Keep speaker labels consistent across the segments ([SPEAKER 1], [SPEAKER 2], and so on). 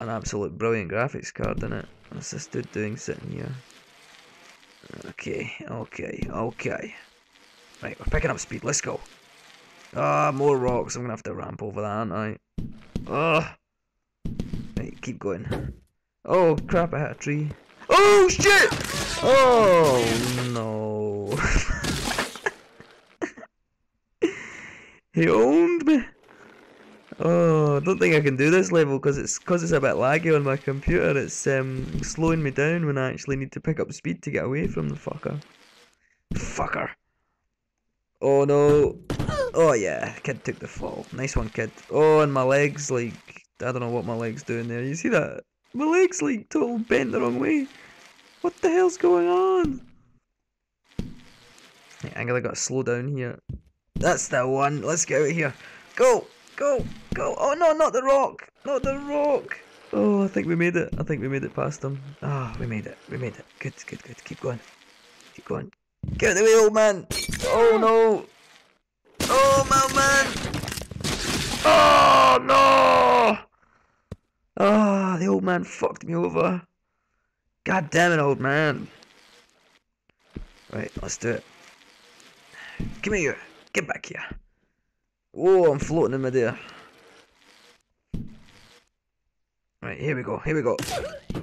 [SPEAKER 1] an absolute brilliant graphics card in it. What's this dude doing sitting here? Okay, okay, okay. Right, we're picking up speed. Let's go. Ah, more rocks. I'm gonna have to ramp over that, aren't I? Ugh. Right, keep going. Oh, crap, I hit a tree. Oh, shit! Oh, no. he owned me. Oh, I don't think I can do this level because it's because it's a bit laggy on my computer. It's um slowing me down when I actually need to pick up speed to get away from the fucker. Fucker. Oh no. Oh yeah, kid took the fall. Nice one, kid. Oh, and my legs like I don't know what my legs doing there. You see that? My legs like total bent the wrong way. What the hell's going on? I'm gonna gotta slow down here. That's the one. Let's get out of here. Go! Go! Go! Oh no, not the rock! Not the rock! Oh, I think we made it. I think we made it past them. Ah, oh, we made it. We made it. Good, good, good. Keep going. Keep going. Get out of the way, old man! Oh no! Oh, my man! Oh no! Ah, oh, the old man fucked me over. God damn it, old man. Right, let's do it. Come here. Get back here. Oh, I'm floating in midair. Right, here we go, here we go.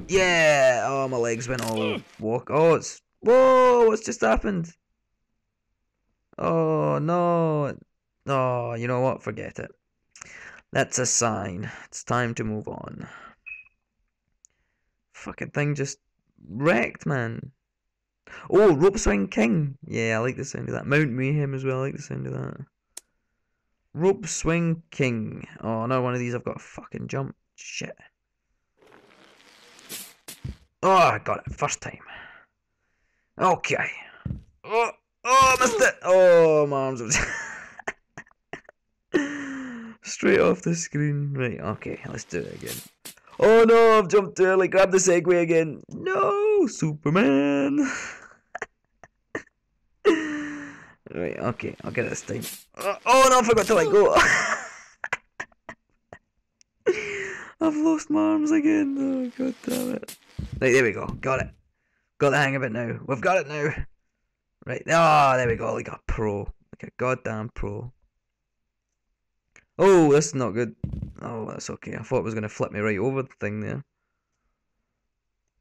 [SPEAKER 1] Yeah! Oh, my legs went all walk. Oh, it's... Whoa, what's just happened? Oh, no. Oh, you know what? Forget it. That's a sign. It's time to move on. Fucking thing just wrecked, man. Oh, Rope Swing King. Yeah, I like the sound of that. Mount Mayhem as well. I like the sound of that. Rope Swing King. Oh, no, one of these I've got to fucking jump. Shit. Oh, I got it. First time. Okay. Oh, oh, I missed it. Oh, my arms Straight off the screen. Right, okay, let's do it again. Oh no, I've jumped early. Grab the Segway again. No, Superman. right, okay, I'll get it this time. Oh I forgot to let go. I've lost my arms again. Oh, god damn it. Right, there we go. Got it. Got the hang of it now. We've got it now. Right, ah, oh, there we go. Like a pro. Like a goddamn pro. Oh, that's not good. Oh, that's okay. I thought it was going to flip me right over the thing there.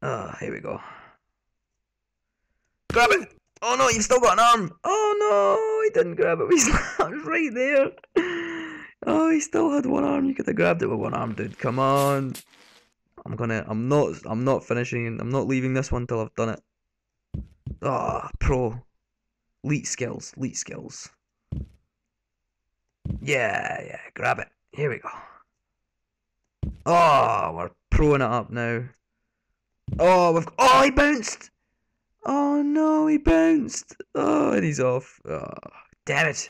[SPEAKER 1] Ah, oh, here we go. Grab it! Oh no, you've still got an arm! Oh no, he didn't grab it. He's right there. Oh, he still had one arm. You could have grabbed it with one arm, dude. Come on. I'm gonna. I'm not. I'm not finishing. I'm not leaving this one till I've done it. Ah, oh, pro. Elite skills. Elite skills. Yeah, yeah, grab it. Here we go. Oh, we're proing it up now. Oh, we've. Oh, he bounced! Oh no, he bounced! Oh, and he's off. Oh, damn it.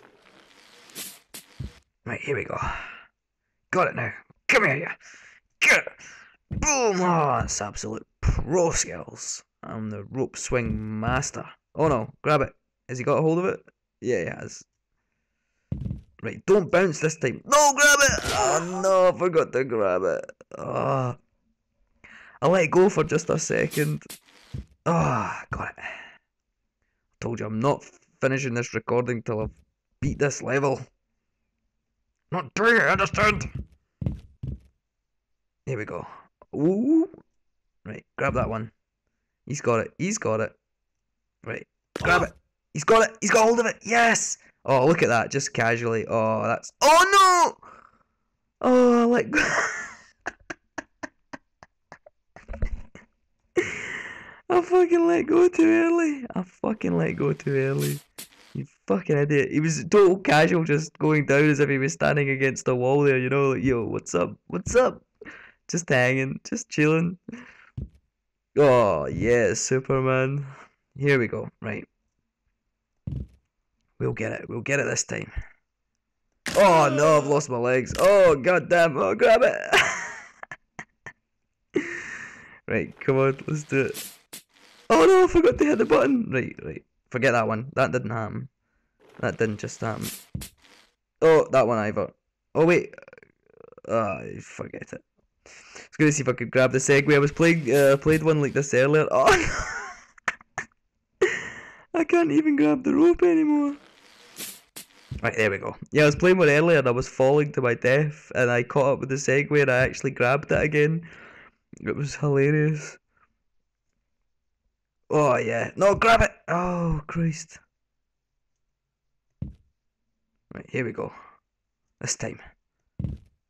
[SPEAKER 1] Right, here we go. Got it now. Come here, you. Get it. Boom! Oh, that's absolute pro skills. I'm the rope swing master. Oh no, grab it. Has he got a hold of it? Yeah, he has. Right, don't bounce this time. No, grab it! Oh no, I forgot to grab it. Oh. I let go for just a second. Ah, oh, got it. I told you I'm not finishing this recording till I've beat this level. Not doing it, understand? Here we go. Ooh. Right, grab that one. He's got it. He's got it. Right, grab it. He's got it. He's got hold of it. Yes. Oh, look at that, just casually. Oh, that's. Oh no! Oh, like. I fucking let go too early. I fucking let go too early. You fucking idiot. He was total casual, just going down as if he was standing against the wall there, you know, like, yo, what's up? What's up? Just hanging, just chilling. Oh, yeah, Superman. Here we go. Right. We'll get it. We'll get it this time. Oh no, I've lost my legs. Oh god damn. Oh, grab it. right, come on, let's do it. Oh no, I forgot to hit the button. Right, right. Forget that one. That didn't happen. That didn't just happen. Oh, that one either. Oh wait. Ah, forget it. was gonna see if I could grab the Segway. I was playing, uh, played one like this earlier. Oh, no. I can't even grab the rope anymore. Right, there we go. Yeah, I was playing one earlier and I was falling to my death and I caught up with the Segway and I actually grabbed it again. It was hilarious. Oh, yeah. No, grab it! Oh, Christ. Right, here we go. This time.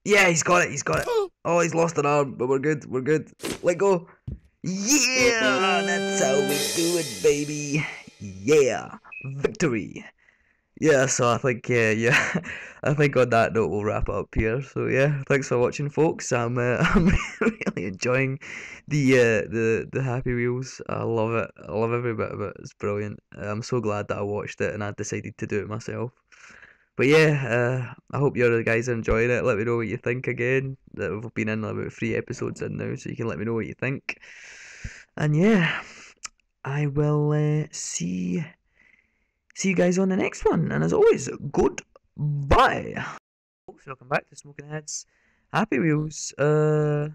[SPEAKER 1] Yeah, he's got it, he's got it. Oh, he's lost an arm, but we're good, we're good. Let go. Yeah, that's how we do it, baby. Yeah, victory. Yeah, so I think, uh, yeah, I think on that note we'll wrap up here. So yeah, thanks for watching, folks. I'm, uh, I'm really enjoying the uh, the the Happy Wheels. I love it. I love every bit of it. It's brilliant. I'm so glad that I watched it and I decided to do it myself but yeah, uh, I hope you guys are enjoying it. Let me know what you think again. That we've been in about three episodes in now, so you can let me know what you think. And yeah, I will uh, see see you guys on the next one. And as always, goodbye. Folks, welcome back to SmokinHadz. Happy Wheels. Uh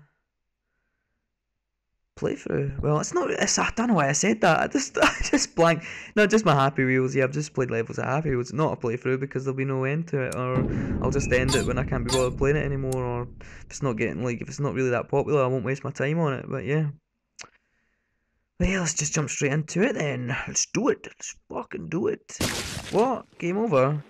[SPEAKER 1] playthrough. Well, it's not. It's, I don't know why I said that. I just, I just blank. No, just my Happy Wheels. Yeah, I've just played levels of Happy Wheels. It's not a playthrough because there'll be no end to it, or I'll just end it when I can't be bothered playing it anymore, or if it's not getting like if it's not really that popular, I won't waste my time on it. But yeah. Let's just jump straight into it then. Let's do it. Let's fucking do it. What? Game over?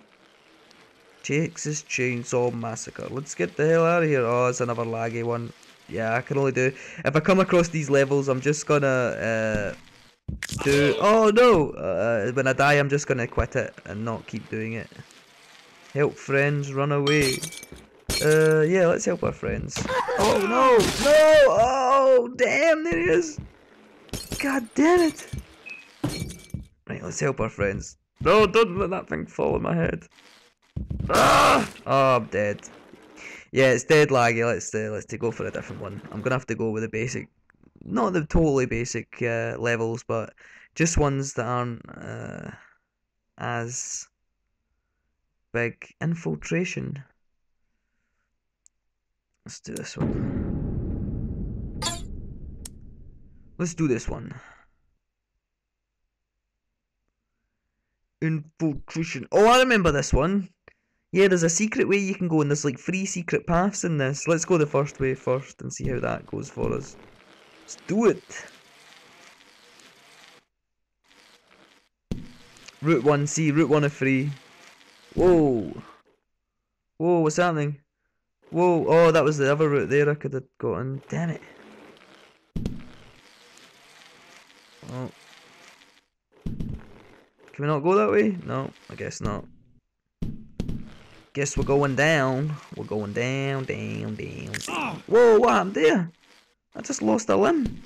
[SPEAKER 1] Texas Chainsaw Massacre. Let's get the hell out of here. Oh, it's another laggy one yeah, I can only do if I come across these levels. I'm just gonna uh, do. Oh no! Uh, when I die, I'm just gonna quit it and not keep doing it. Help friends run away. Uh, yeah, let's help our friends. Oh no! No! Oh damn! There he is. God damn it! Right, let's help our friends. No, don't let that thing fall on my head. Ah! Oh, I'm dead. Yeah, it's dead laggy. Let's uh, let's go for a different one. I'm gonna have to go with the basic, not the totally basic uh, levels, but just ones that aren't uh, as big. Infiltration. Let's do this one. Let's do this one. Infiltration. Oh, I remember this one. Yeah, there's a secret way you can go, and there's like three secret paths in this. Let's go the first way first and see how that goes for us. Let's do it! Route 1C, Route 1 of 3. Whoa! Whoa, what's happening? Whoa, oh, that was the other route there I could have gotten. Damn it. Oh. Can we not go that way? No, I guess not. Guess we're going down. We're going down, down, down. Whoa, what happened there? I just lost a limb.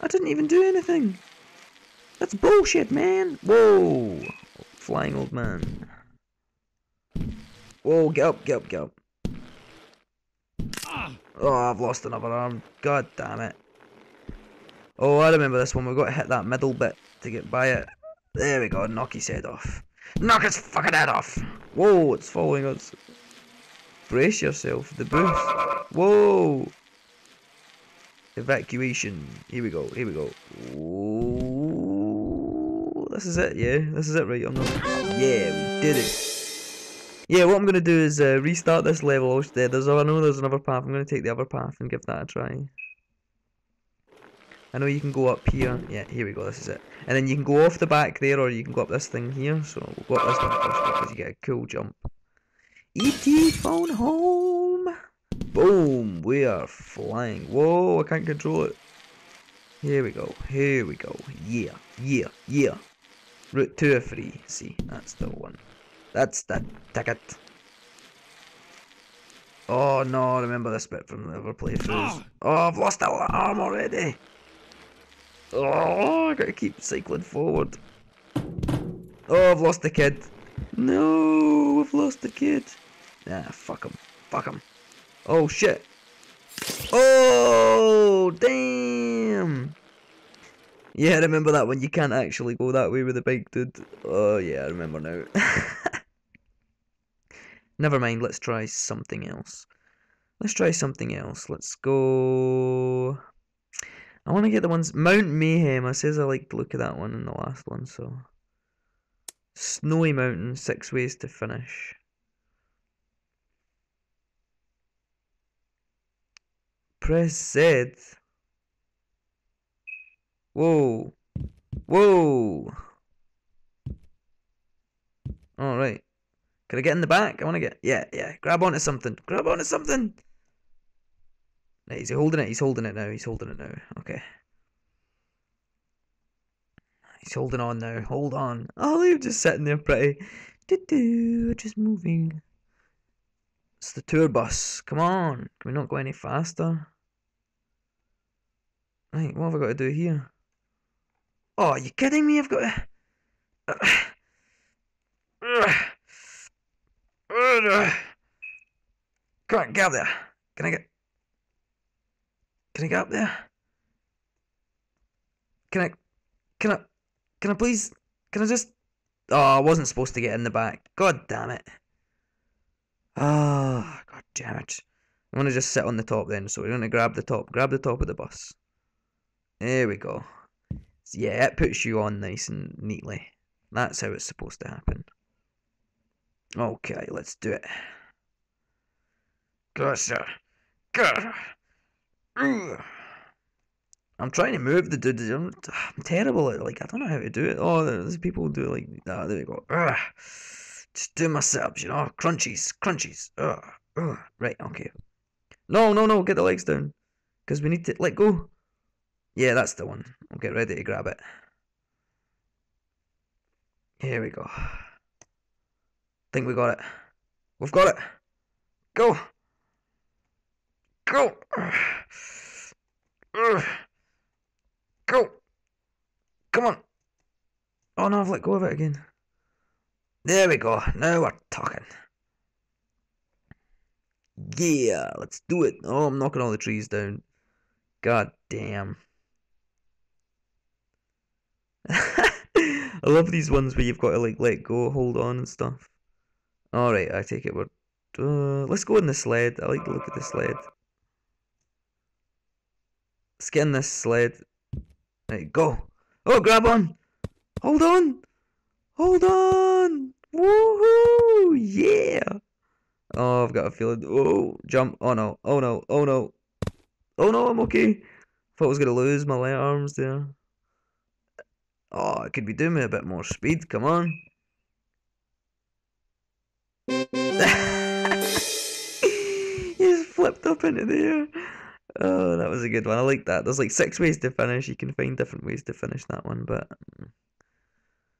[SPEAKER 1] I didn't even do anything. That's bullshit, man. Whoa. Flying old man. Whoa, get up, get up, get up. Oh, I've lost another arm. God damn it. Oh, I remember this one. We've got to hit that middle bit to get by it. There we go. Knock his head off. Knock his fucking head off! Whoa, it's following us. Brace yourself, the boost. Whoa! Evacuation. Here we go, here we go. Whoa. This is it, yeah? This is it, right? I'm not... Yeah, we did it. Yeah, what I'm going to do is uh, restart this level. There's, I know there's another path. I'm going to take the other path and give that a try. I know you can go up here. Yeah, here we go. This is it. And then you can go off the back there, or you can go up this thing here. So we'll go up this thing first because you get a cool jump. ET phone home. Boom. We are flying. Whoa, I can't control it. Here we go. Here we go. Yeah. Yeah. Yeah. Route 2 or 3. See, that's the one. That's the ticket. Oh no, I remember this bit from the other playthroughs. Ah. Oh, I've lost that arm already. Oh, I gotta keep cycling forward. Oh, I've lost the kid. No, I've lost the kid. Nah, fuck him. Fuck him. Oh, shit. Oh, damn. Yeah, I remember that one. You can't actually go that way with the bike, dude. Oh, yeah, I remember now. Never mind, let's try something else. Let's try something else. Let's go. I want to get the ones Mount Mayhem. I says I like the look of that one in the last one, so Snowy Mountain, six ways to finish. Press Z. Whoa. Whoa. Alright. Can I get in the back? I want to get... Yeah, yeah. Grab onto something. Grab onto something. Is he holding it? He's holding it now. He's holding it now. Okay. He's holding on now. Hold on. Oh, you're just sitting there pretty. Do do. Just moving. It's the tour bus. Come on. Can we not go any faster? Right, what have I got to do here? Oh, are you kidding me? I've got to... Come on, get up there. Can I get... Can I get up there? Can I... Can I... Can I please... Can I just... Oh, I wasn't supposed to get in the back. God damn it. Oh, god damn it. I'm going to just sit on the top then. So we're going to grab the top. Grab the top of the bus. There we go. Yeah, it puts you on nice and neatly. That's how it's supposed to happen. Okay, let's do it. Go, sir. Go. I'm trying to move the dude. I'm, I'm, terrible at like I don't know how to do it. Oh, there's people who do it like that. There we go. Ugh. Just do my sit-ups, you know. Crunchies, crunchies. Ugh. Ugh. Right. Okay. No, no, no. Get the legs down, because we need to let go. Yeah, that's the one. I'll get ready to grab it. Here we go. Think we got it. We've got it. Go. Go. Go. Come on. Oh no, I've let go of it again. There we go. Now we're talking. Yeah, let's do it. Oh, I'm knocking all the trees down. God damn. I love these ones where you've got to like let go, hold on and stuff. Alright, I take it we're... Uh, let's go in the sled. I like to look at the sled. Let's get in this sled. Right, go. Oh, grab on. Hold on. Hold on. Woohoo. Yeah. Oh, I've got a feeling. Oh, jump. Oh, no. Oh, no. Oh, no. Oh, no, I'm okay. Thought I was to lose my leg arms there. Oh, it could be doing me a bit more speed. Come on. he just flipped up into the air. Oh, that was a good one. I like that. There's like six ways to finish. You can find different ways to finish that one, but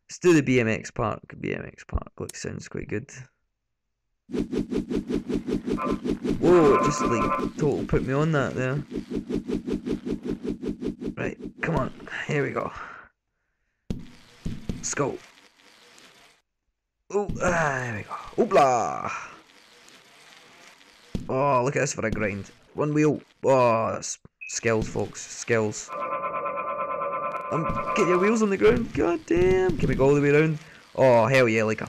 [SPEAKER 1] let's do the BMX park. BMX park looks sounds quite good. Whoa, just like total put me on that there. Right, come on. Here we go. Let's go. Oh, ah, there we go. Oopla! Oh, look at this for a grind. One wheel. Oh, skills, folks. Skills. Um, get your wheels on the ground. God damn. Can we go all the way around? Oh, hell yeah, like a